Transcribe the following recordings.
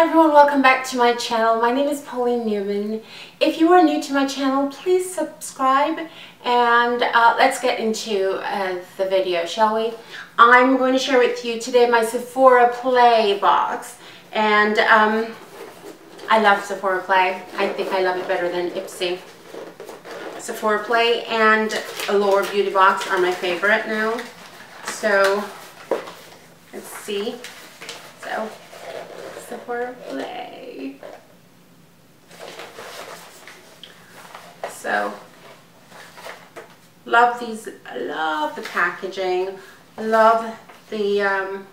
Hi everyone, welcome back to my channel. My name is Pauline Newman. If you are new to my channel, please subscribe and uh, let's get into uh, the video, shall we? I'm going to share with you today my Sephora Play box and um, I love Sephora Play. I think I love it better than Ipsy. Sephora Play and Allure Beauty Box are my favorite now. So, let's see. So, Sephora Play. So, love these, love the packaging, love the um,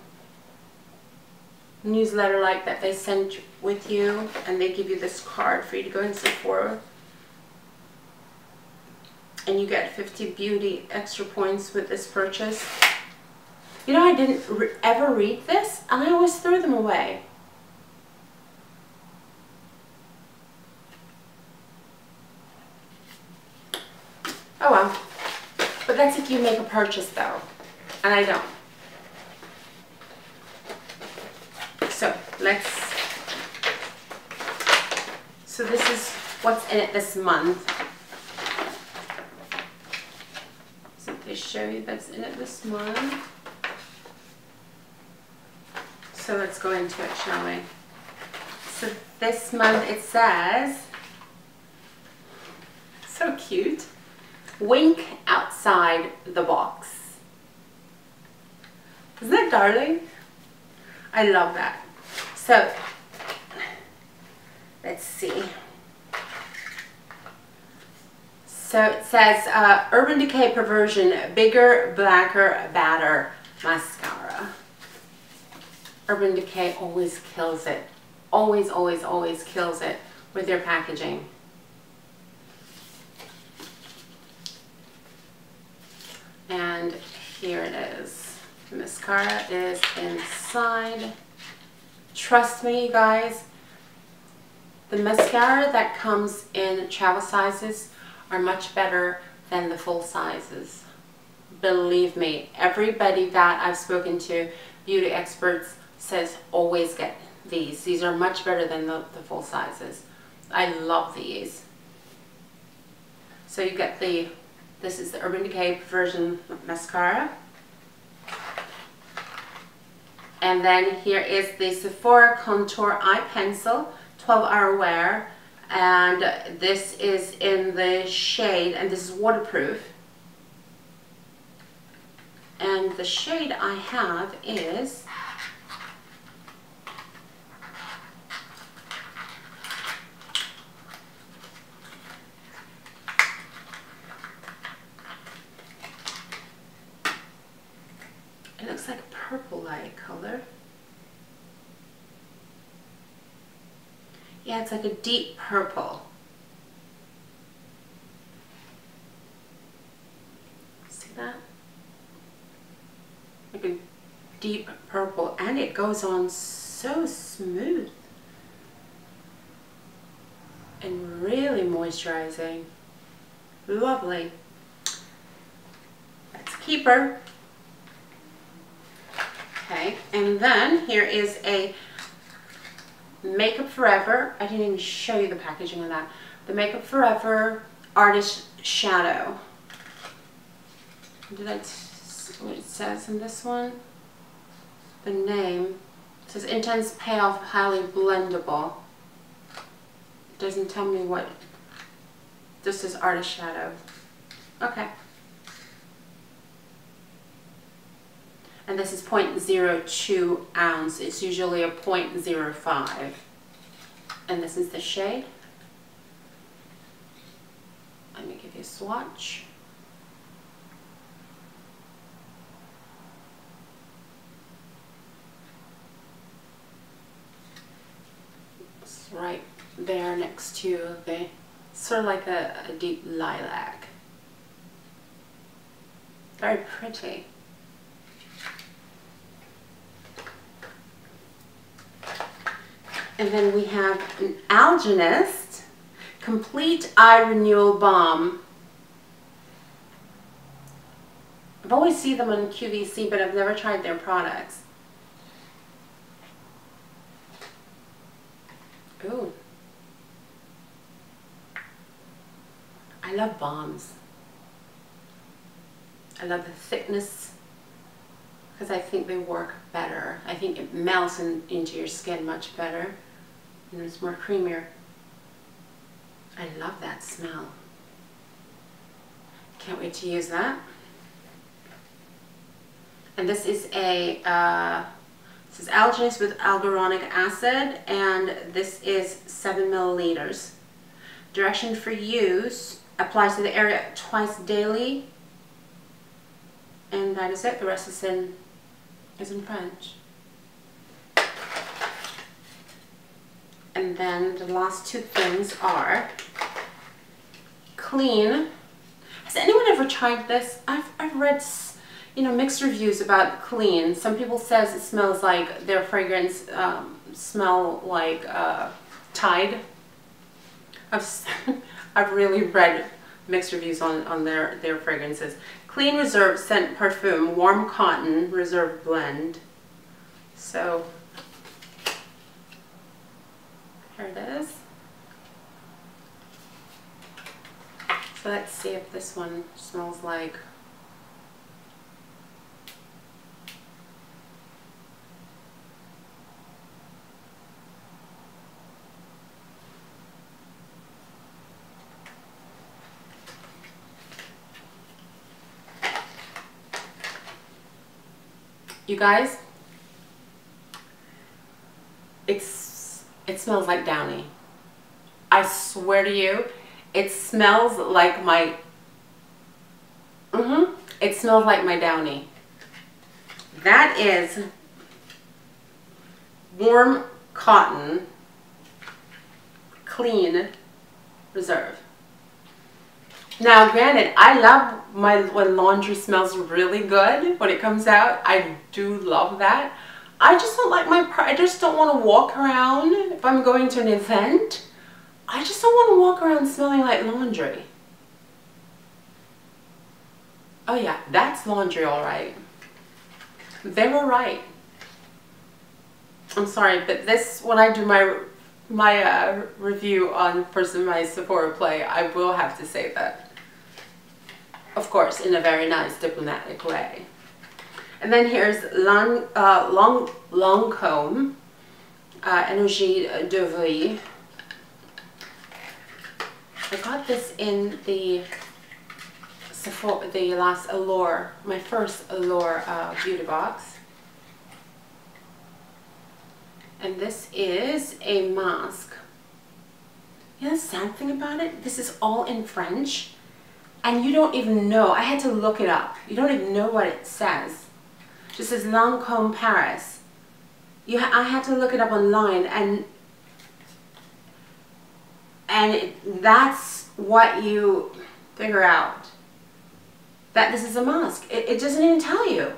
newsletter like that they send with you and they give you this card for you to go in Sephora and you get 50 beauty extra points with this purchase. You know, I didn't re ever read this I always threw them away. Oh well. That's if you make a purchase though. And I don't. So let's, so this is what's in it this month. So they show you that's in it this month. So let's go into it, shall we? So this month it says, so cute. Wink outside the box. Isn't that darling? I love that. So, let's see. So it says uh, Urban Decay Perversion Bigger, Blacker, Badder Mascara. Urban Decay always kills it. Always, always, always kills it with their packaging. and here it is. The mascara is inside. Trust me, you guys, the mascara that comes in travel sizes are much better than the full sizes. Believe me, everybody that I've spoken to, beauty experts, says always get these. These are much better than the, the full sizes. I love these. So you get the this is the Urban Decay Perversion Mascara. And then here is the Sephora Contour Eye Pencil, 12 hour wear. And this is in the shade, and this is waterproof. And the shade I have is purple light color. Yeah, it's like a deep purple. See that? Like a deep purple and it goes on so smooth and really moisturizing. Lovely. Let's keep her. Okay, and then here is a Makeup Forever. I didn't even show you the packaging of that. The Makeup Forever Artist Shadow. Did I what it says in this one? The name. It says Intense Payoff Highly Blendable. It doesn't tell me what. This is Artist Shadow. Okay. And this is 0.02 ounce. It's usually a 0.05. And this is the shade. Let me give you a swatch. It's right there next to the, sort of like a, a deep lilac. Very pretty. And then we have an Algenist Complete Eye Renewal Balm. I've always seen them on QVC, but I've never tried their products. Ooh. I love balms. I love the thickness because I think they work better. I think it melts in, into your skin much better and it's more creamier. I love that smell. Can't wait to use that. And this is a, uh, this is Algenist with alguronic acid and this is 7 milliliters. Direction for use, applies to the area twice daily and that is it. The rest is in, is in French. And then the last two things are clean. Has anyone ever tried this? I've, I've read, you know, mixed reviews about clean. Some people says it smells like their fragrance um, smell like uh, Tide. I've, I've really read mixed reviews on, on their, their fragrances. Clean Reserve Scent Perfume, Warm Cotton Reserve Blend. So here it is. So let's see if this one smells like You guys, it's it smells like Downy. I swear to you, it smells like my, mm-hmm, it smells like my Downy. That is warm cotton, clean reserve. Now, granted, I love my when laundry smells really good when it comes out. I do love that. I just don't like my, I just don't want to walk around if I'm going to an event. I just don't want to walk around smelling like laundry. Oh yeah, that's laundry all right. They were right. I'm sorry, but this, when I do my my uh, review on of my Sephora play, I will have to say that. Of course, in a very nice diplomatic way. And then here's Long, uh, Long, Lancome, uh, Energie de Vie. I got this in the Sephora, the last Allure, my first Allure uh, beauty box. And this is a mask. You know the sad thing about it? This is all in French. And you don't even know. I had to look it up. You don't even know what it says just says Lancome Paris. You ha I had to look it up online and and it, that's what you figure out. That this is a mask. It, it doesn't even tell you.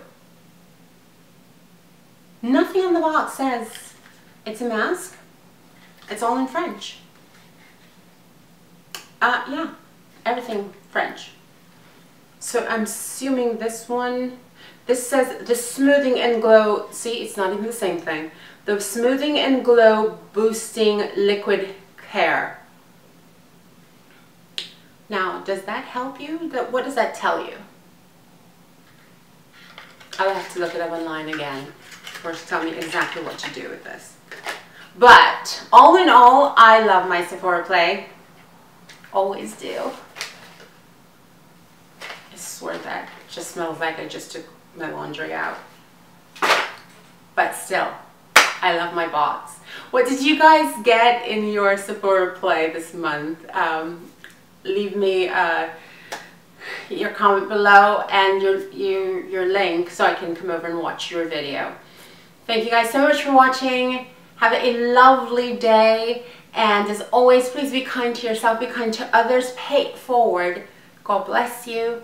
Nothing on the box says it's a mask. It's all in French. Uh, yeah, everything French. So I'm assuming this one this says the smoothing and glow, see it's not even the same thing. The smoothing and glow boosting liquid care. Now, does that help you? What does that tell you? I'll have to look it up online again for to tell me exactly what to do with this. But all in all, I love my Sephora Play. Always do. I swear that just smells like I just took my laundry out. But still, I love my box. What did you guys get in your Sephora play this month? Um, leave me uh, your comment below and your, your, your link so I can come over and watch your video. Thank you guys so much for watching. Have a lovely day. And as always, please be kind to yourself, be kind to others, pay it forward. God bless you.